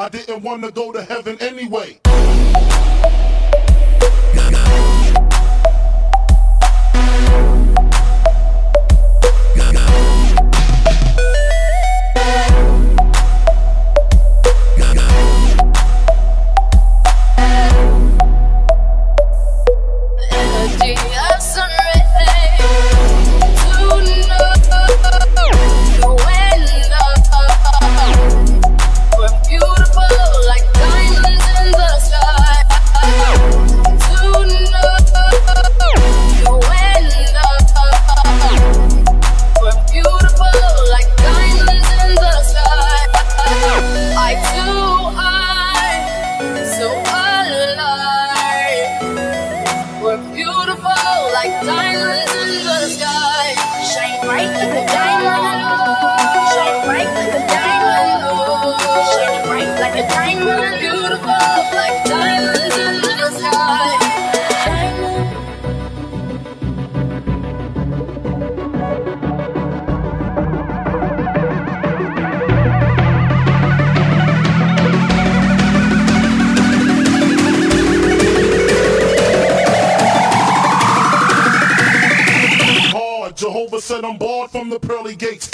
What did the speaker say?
I didn't want to go to heaven anyway. like diamonds. Jehovah said I'm barred from the pearly gates.